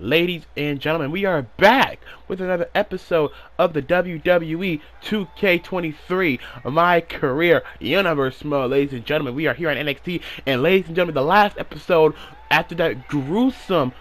Ladies and gentlemen, we are back with another episode of the WWE 2K23 My Career Universe mode. Ladies and gentlemen, we are here on NXT, and ladies and gentlemen, the last episode after that gruesome,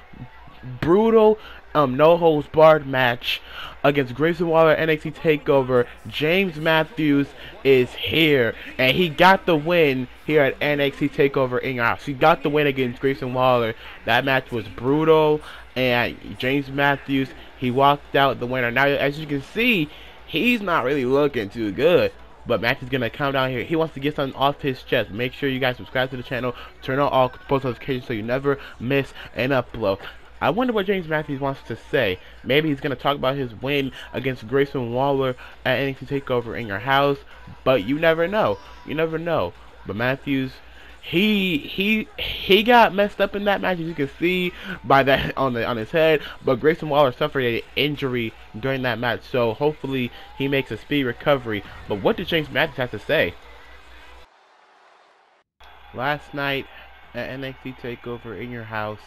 brutal, um, no holds barred match against Grayson Waller NXT Takeover. James Matthews is here, and he got the win here at NXT Takeover in house. He got the win against Grayson Waller. That match was brutal, and James Matthews he walked out the winner. Now, as you can see, he's not really looking too good. But Matthew's gonna come down here. He wants to get something off his chest. Make sure you guys subscribe to the channel, turn on all post notifications so you never miss an upload. I wonder what James Matthews wants to say. Maybe he's to talk about his win against Grayson Waller at NXT TakeOver in your house, but you never know. You never know. But Matthews, he he he got messed up in that match, as you can see by that on the on his head. But Grayson Waller suffered an injury during that match, so hopefully he makes a speedy recovery. But what did James Matthews have to say? Last night at NXT TakeOver in your house.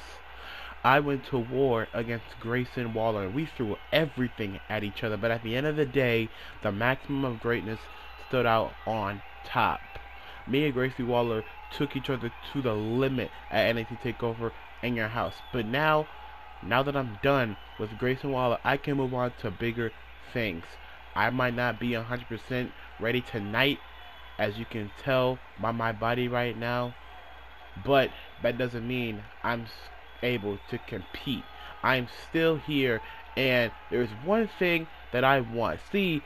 I went to war against Grayson Waller. We threw everything at each other, but at the end of the day, the maximum of greatness stood out on top. Me and Grayson Waller took each other to the limit at NXT TakeOver in your house. But now, now that I'm done with Grayson Waller, I can move on to bigger things. I might not be 100% ready tonight, as you can tell by my body right now, but that doesn't mean I'm able to compete. I'm still here, and there's one thing that I want. See,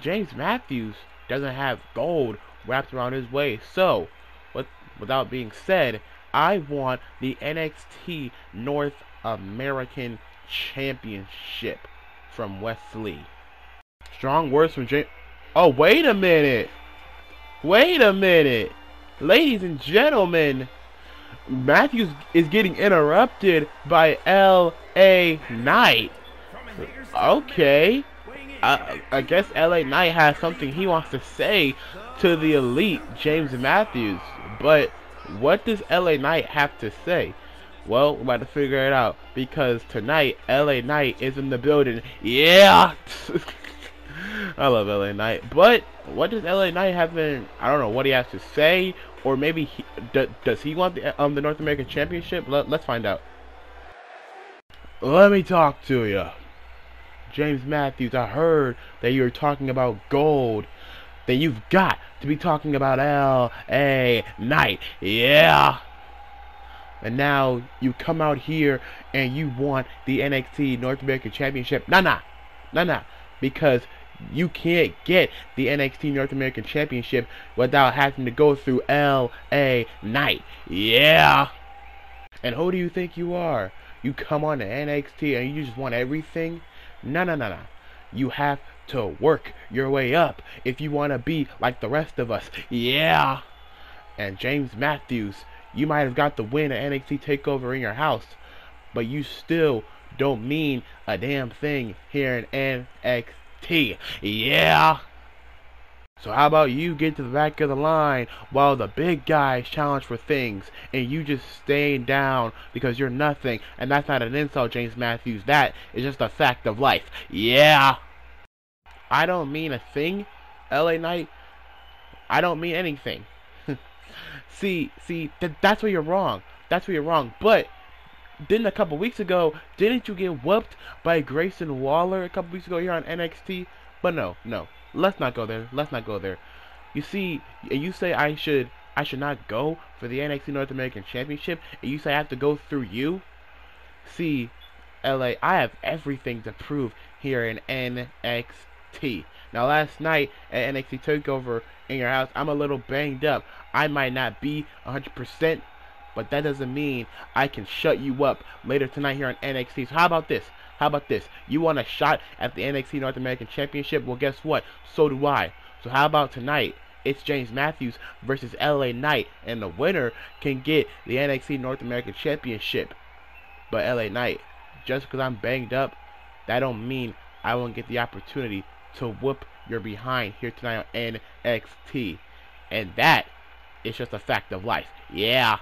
James Matthews doesn't have gold wrapped around his waist. So, with, without being said, I want the NXT North American Championship from Wes Lee. Strong words from James. Oh, wait a minute. Wait a minute. Ladies and gentlemen, Matthews is getting interrupted by L.A. Knight. Okay. I, I guess L.A. Knight has something he wants to say to the elite James Matthews. But what does L.A. Knight have to say? Well, we're about to figure it out. Because tonight, L.A. Knight is in the building. Yeah! I love LA Knight. But what does LA Knight have in? I don't know what he has to say, or maybe he, do, does he want the um the North American Championship? Let, let's find out. Let me talk to you, James Matthews. I heard that you were talking about gold. Then you've got to be talking about L.A. Knight. Yeah. And now you come out here and you want the NXT North American Championship. Nah, nah. Nah, nah. Because you can't get the NXT North American Championship without having to go through LA Knight. Yeah. And who do you think you are? You come on to NXT and you just want everything? No, no, no, no. You have to work your way up if you want to be like the rest of us. Yeah. And James Matthews, you might have got the win at NXT TakeOver in your house, but you still don't mean a damn thing here in NXT. Yeah. So how about you get to the back of the line while the big guys challenge for things and you just staying down because you're nothing and that's not an insult James Matthews that is just a fact of life. Yeah. I don't mean a thing, LA Knight. I don't mean anything. see, see, th that's where you're wrong. That's where you're wrong. But didn't a couple weeks ago, didn't you get whooped by Grayson Waller a couple weeks ago here on NXT? But no, no. Let's not go there. Let's not go there. You see, and you say I should I should not go for the NXT North American Championship, and you say I have to go through you? See, LA, I have everything to prove here in NXT. Now, last night at NXT TakeOver in your house, I'm a little banged up. I might not be 100%, but that doesn't mean I can shut you up later tonight here on NXT. So how about this? How about this? You want a shot at the NXT North American Championship? Well, guess what? So do I. So how about tonight? It's James Matthews versus LA Knight, and the winner can get the NXT North American Championship. But LA Knight, just because I'm banged up, that don't mean I won't get the opportunity to whoop your behind here tonight on NXT. And that is just a fact of life. Yeah.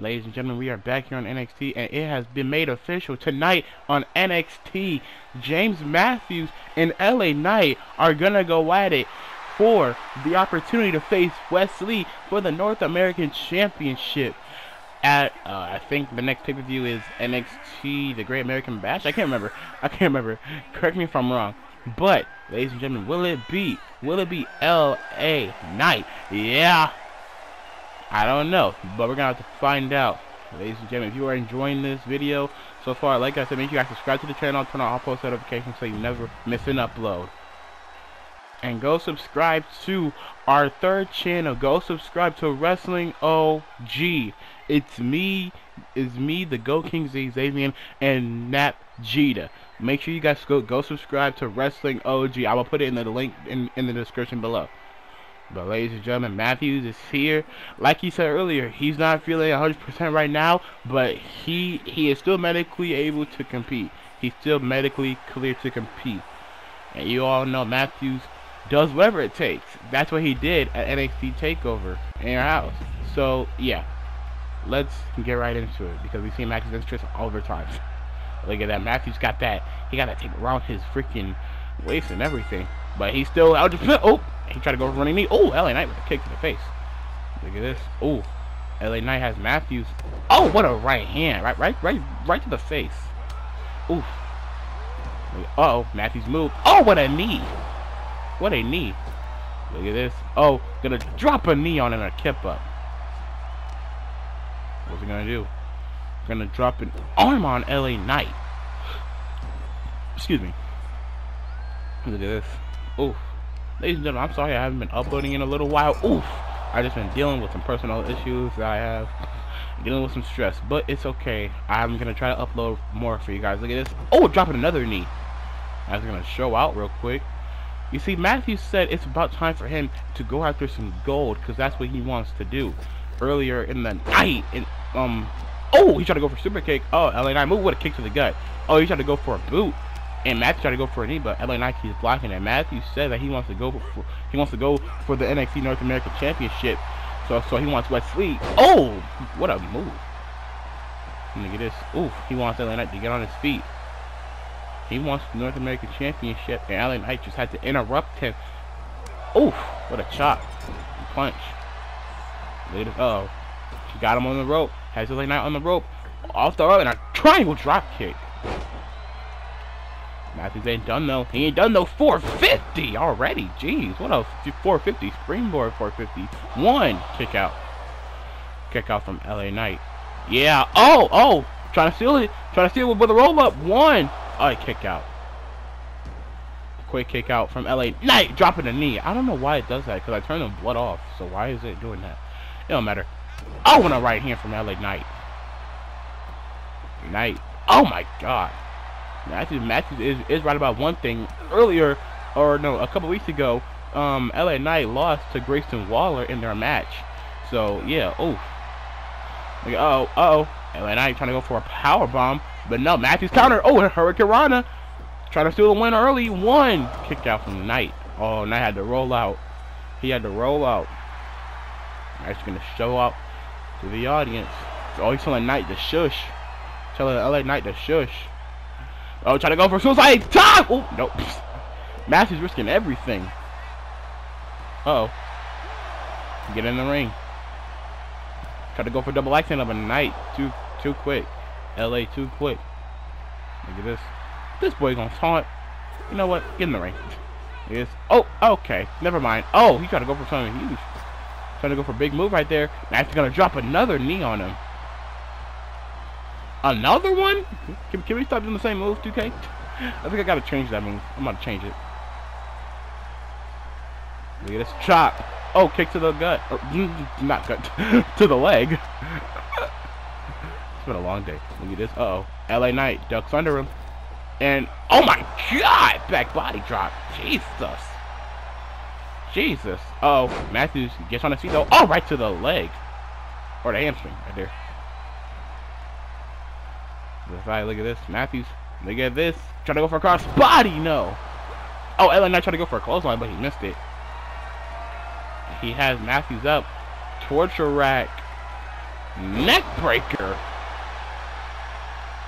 Ladies and gentlemen, we are back here on NXT, and it has been made official tonight on NXT. James Matthews and LA Knight are to go at it for the opportunity to face Wes Lee for the North American Championship. At uh, I think the next pay-per-view is NXT, the Great American Bash. I can't remember. I can't remember. Correct me if I'm wrong. But, ladies and gentlemen, will it be? Will it be L.A. Knight? Yeah, I don't know, but we're gonna have to find out. Ladies and gentlemen, if you are enjoying this video so far, like I said, make sure you guys subscribe to the channel, turn on all post notifications so you never miss an upload. And go subscribe to our third channel. Go subscribe to Wrestling OG. It's me, it's me, the Go King Xavier, and Nap Jita. Make sure you guys go go subscribe to Wrestling OG. I will put it in the link in, in the description below. But ladies and gentlemen, Matthews is here. Like he said earlier, he's not feeling 100% right now, but he he is still medically able to compete. He's still medically clear to compete. And you all know Matthews does whatever it takes. That's what he did at NXT TakeOver in your house. So yeah, let's get right into it because we've seen Matthews interest all over time. Look at that, Matthews got that. He got that tape around his freaking waist and everything. But he's still out. Oh, he tried to go running knee. Oh, LA Knight with a kick to the face. Look at this. Oh, LA Knight has Matthews. Oh, what a right hand. Right, right, right, right to the face. Oof. Uh oh, Matthews move. Oh, what a knee. What a knee. Look at this. Oh, gonna drop a knee on and a kip up. What's he gonna do? Gonna drop an arm on LA Knight. Excuse me. Look at this. Oof. Ladies and gentlemen, I'm sorry I haven't been uploading in a little while. Oof. I just been dealing with some personal issues that I have. Dealing with some stress, but it's okay. I'm gonna try to upload more for you guys. Look at this. Oh, dropping another knee. Was gonna show out real quick. You see, Matthew said it's about time for him to go after some gold because that's what he wants to do. Earlier in the night, and, um, oh, he tried to go for super kick. Oh, LA Knight move with a kick to the gut. Oh, he tried to go for a boot. And Matthews tried to go for a knee, but LA Knight is blocking it. Matthews said that he wants to go for he wants to go for the NXT North American Championship. So so he wants Wes Lee. Oh, what a move! Look at this. Oof, he wants LA Knight to get on his feet. He wants the North American Championship, and LA Knight just had to interrupt him. Oof, what a chop. Punch. Uh oh. She got him on the rope. Has LA Knight on the rope. Off the rope, and a triangle drop kick. Matthews ain't done though. He ain't done though. 450 already. Jeez, what a 450 springboard 450. One kick out. Kick out from LA Knight. Yeah. Oh, oh. Trying to steal it. Trying to steal it with a roll up. One. Oh, kick out. Quick kick out from LA Knight. Dropping a knee. I don't know why it does that because I turned the blood off. So why is it doing that? It don't matter. Oh, and a right hand from LA Knight. Knight. Oh my god. Matthews Matthews is, is right about one thing. Earlier, or no, a couple weeks ago, um, LA Knight lost to Grayson Waller in their match. So yeah, oh, like, oh, oh, LA Knight trying to go for a power bomb, but no, Matthews counter. Oh, Hurricanrana trying to steal the win early. One kick out from Knight. Oh, Knight had to roll out. He had to roll out. Knight's gonna show up to the audience. Oh, he's telling Knight to shush. Telling LA Knight to shush. Oh, trying to go for suicide. Time! Oh, nope. Matthews risking everything. Uh oh. Get in the ring. Try to go for double action of a night. Too too quick. LA too quick. Look at this. This boy gonna taunt. You know what? Get in the ring. Yes. Oh, okay. Never mind. Oh, he tried to go for something huge. Trying to go for a big move right there. Matthews gonna drop another knee on him. Another one? Can, can we stop doing the same move, 2K? I think I gotta change that move. I'm gonna change it. Look at this chop. Oh, kick to the gut. Or, not gut. to the leg. it's been a long day. Look at this. Uh oh LA Knight ducks under him. And, oh my god! Back body drop. Jesus. Jesus. Uh oh Matthews gets on his feet though. Oh, right to the leg. Or the hamstring right there. Right, look at this. Matthews. Look at this. Trying to go for a cross body. No. Oh, LA Knight tried to go for a clothesline, but he missed it. He has Matthews up. Torture rack. neck breaker.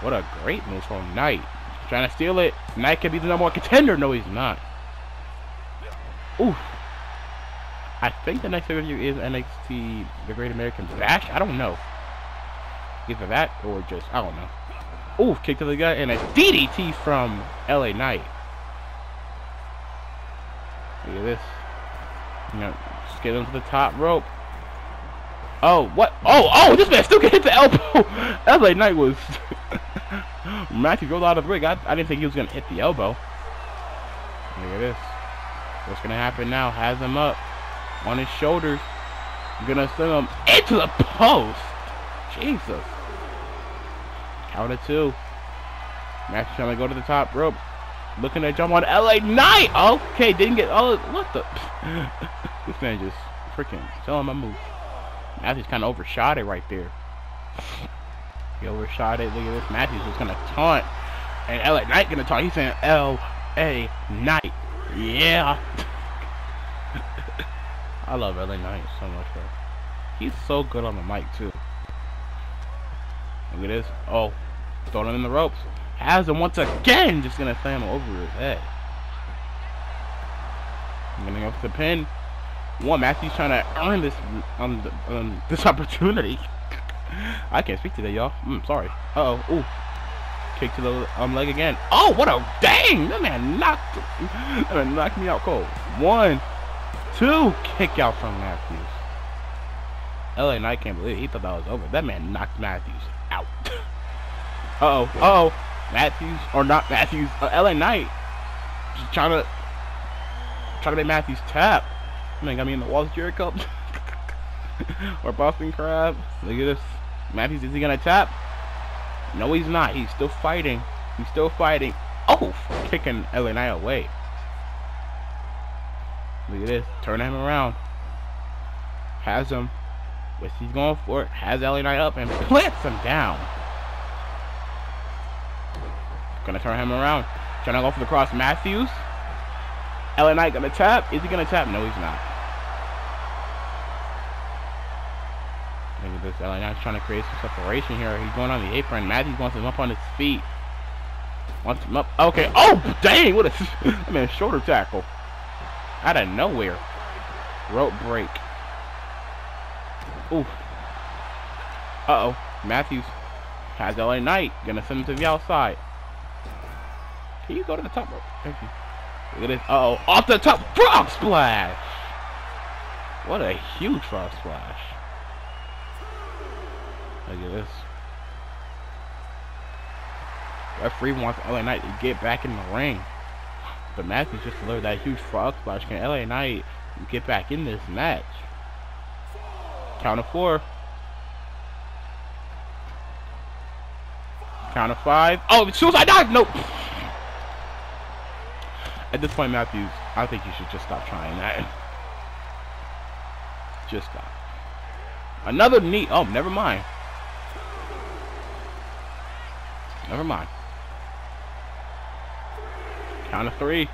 What a great move from Knight. Trying to steal it. Knight could be the number one contender. No, he's not. Oof. I think the next pay-per-view is NXT The Great American Bash. I don't know. Either that or just, I don't know. Ooh, kick to the gut and a DDT from LA Knight. Look at this. You know, just get him to the top rope. Oh, what? Oh, oh, this man still can hit the elbow. LA Knight was... Matthew goes out of the ring. I, I didn't think he was going to hit the elbow. Look at this. What's going to happen now? Has him up on his shoulders. Gonna send him into the post. Jesus. Count of two. Matthew trying to go to the top rope. Looking to jump on LA Knight. Okay, didn't get. Oh, what the? this man just freaking telling my move. Matthews kind of overshot it right there. He overshot it. Look at this. Matthews was gonna taunt, and LA Knight gonna taunt. He's saying L.A. Knight. Yeah. I love LA Knight so much, bro. He's so good on the mic too. Look at this. Oh, throwing him in the ropes. Has him once again. Just gonna slam him over his head. I'm gonna go for the pin. One, Matthew's trying to earn this um, um this opportunity. I can't speak today, y'all. Mm, sorry. Uh oh. Ooh. Kick to the um leg again. Oh, what a dang! That man knocked. That man knocked me out cold. One, two, kick out from Matthews. LA Knight can't believe it. he thought that was over. That man knocked Matthews out. uh oh. Uh oh. Matthews or not Matthews? Uh, LA Knight just trying to trying to make Matthews tap. Man got me in the walls Jericho or Boston Crab. Look at this. Matthews is he gonna tap? No, he's not. He's still fighting. He's still fighting. Oh, kicking LA Knight away. Look at this. Turn him around. Has him. What's he's going for? Has LA Knight up and plants him down. Gonna turn him around. Trying to go for the cross. Matthews. LA Knight gonna tap. Is he gonna tap? No, he's not. Look at this. LA Knight's trying to create some separation here. He's going on the apron. Matthews wants him up on his feet. Wants him up. Okay. Oh, dang. What a, I mean, a shoulder tackle. Out of nowhere. Rope break. Oof. Uh-oh. Matthews has LA Knight. Gonna send him to the outside. Can you go to the top rope? Thank you. Look at this. Uh oh. Off the top. Frog splash. What a huge frog splash. Look at this. Referee wants LA Knight to get back in the ring. But Matthews just delivered that huge frog splash. Can LA Knight get back in this match? Count of four. Count of five. Oh, suicide dive! Nope. At this point, Matthews, I think you should just stop trying that. Just stop. Another knee. Oh, never mind. Never mind. Count of three.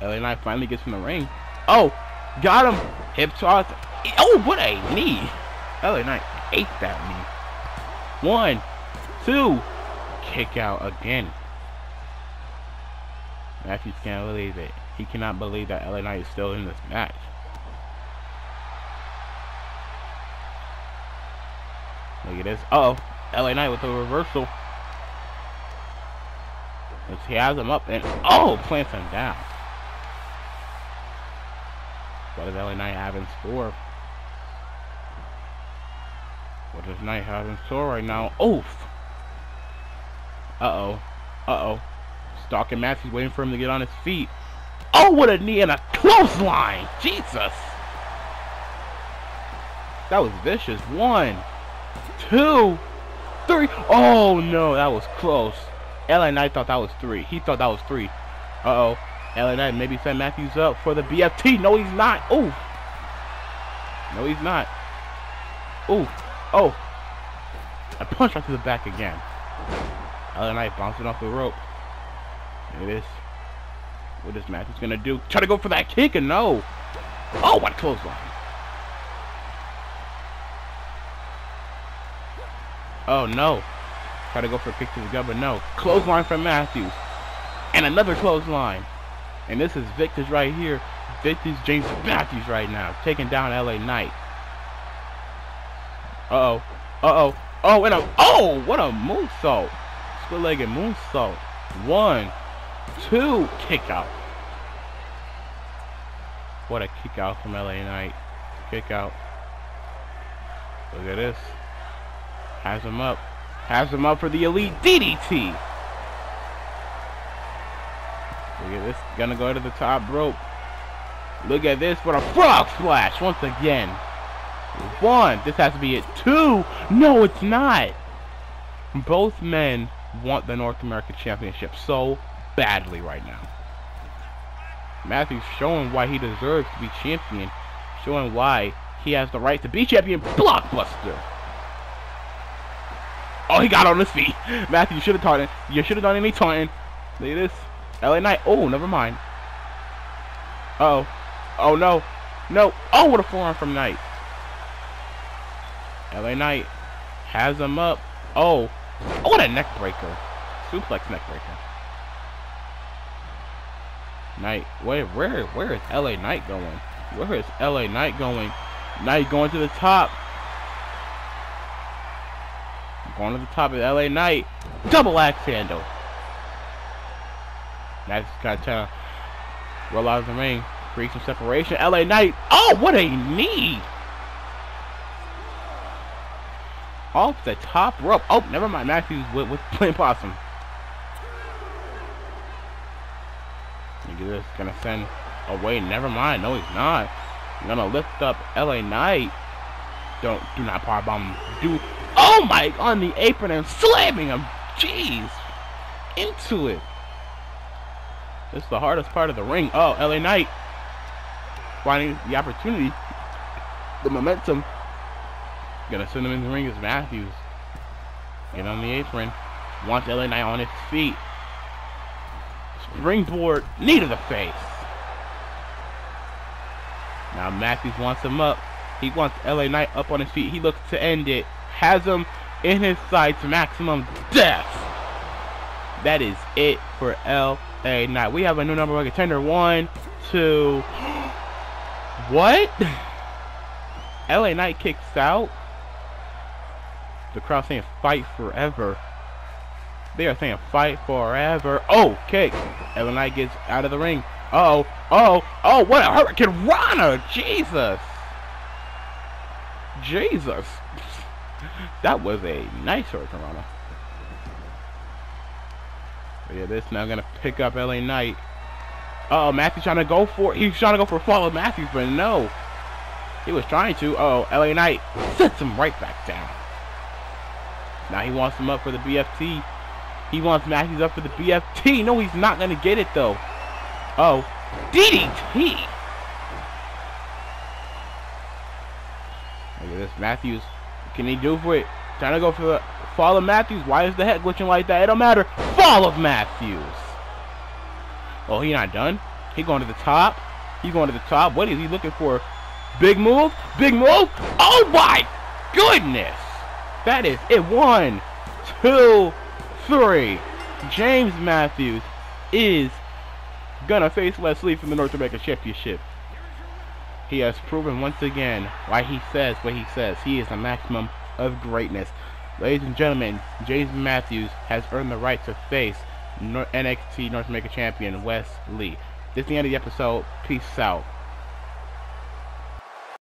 LA Knight finally gets in the ring. Oh, got him. Hip toss. Oh, what a knee. LA Knight ate that knee. One, two, kick out again. Matthews can't believe it. He cannot believe that LA Knight is still in this match. Look at this. Uh oh. LA Knight with a reversal. He has him up and oh, plants him down. What does LA Knight have in store? What does Knight have in right now? Oof. Uh-oh. Uh-oh. Stalking Matthews waiting for him to get on his feet. Oh, what a knee and a clothesline. Jesus. That was vicious. One, two, three. Oh, no. That was close. LA Knight thought that was three. He thought that was three. Uh-oh. LA Knight maybe set Matthews up for the BFT. No, he's not. Oh. No, he's not. Oh. Oh. I punch right the back again. LA Knight bouncing off the rope. Look at this. What is Matthews gonna do? Try to go for that kick and no. Oh, what a clothesline. Oh no. Try to go for a kick to the gut, but no. Clothesline from Matthews. And another clothesline. And this is Victor's right here. Victor's James Matthews right now. Taking down LA Knight. Uh-oh. Uh-oh. Oh, and a... Oh, what a moonsault. Split-legged moonsault. One. Two. Kick out. What a kick out from LA Knight. Kick out. Look at this. Has him up. Has him up for the Elite DDT. Look at this. Gonna go to the top rope. Look at this for a frog splash once again. One. This has to be it. Two. No, it's not. Both men want the North American Championship so badly right now. Matthews showing why he deserves to be champion. Showing why he has the right to be champion. Blockbuster. Oh, he got on his feet. Matthew, you should have taunted. You should have done any taunting. Look at this. LA Knight. Oh, never mind. Uh oh. Oh, no. No. Oh, what a forearm from Knight. LA Knight has him up. Oh. Oh, what a neck breaker. Suplex neck breaker. Knight. Where, where, where is LA Knight going? Where is LA Knight going? Knight going to the top. Going to the top of LA Knight. Double axe handle. That's got to roll out of the ring. Create some separation. LA Knight. Oh, what a knee. Off the top rope. Oh, never mind. Matthews with, with playing possum. Look at this. Gonna send away. Never mind. No, he's not. I'm gonna lift up LA Knight. Don't do not powerbomb. Do oh my on the apron and slamming him. Jeez. Into it. This is the hardest part of the ring. Oh, LA Knight. Finding the opportunity. The momentum. Gonna send him in the ring as Matthews. Get on the apron. Wants LA Knight on his feet. Springboard. Knee to the face. Now Matthews wants him up. He wants LA Knight up on his feet. He looks to end it. Has him in his sights. Maximum death. That is it for LA Knight. We have a new number one contender. One, two. What? LA Knight kicks out. The crowd saying fight forever. They are saying fight forever. Oh, kick. LA Knight gets out of the ring. Uh oh, oh, oh, what a Hurricanrana! Jesus! Jesus! that was a nice Hurricanrana. But yeah, this now gonna pick up LA Knight. Uh oh, Matthews trying to go for He's trying to go for a follow Matthews, but no. He was trying to. Uh oh, LA Knight sets him right back down. Now he wants him up for the BFT. He wants Matthews up for the BFT. No, he's not gonna get it though. Oh, DDT! Look at this, Matthews. Can he do for it? Trying to go for the fall of Matthews. Why is the head glitching like that? It don't matter. Fall of Matthews. Oh, he not done. He going to the top. He going to the top. What is he looking for? Big move? Big move? Oh my goodness! That is it. One, two, three. James Matthews is gonna face Wes Lee from the North American Championship. He has proven once again why he says what he says. He is the maximum of greatness. Ladies and gentlemen, James Matthews has earned the right to face NXT North American Champion Wes Lee. This is the end of the episode. Peace out.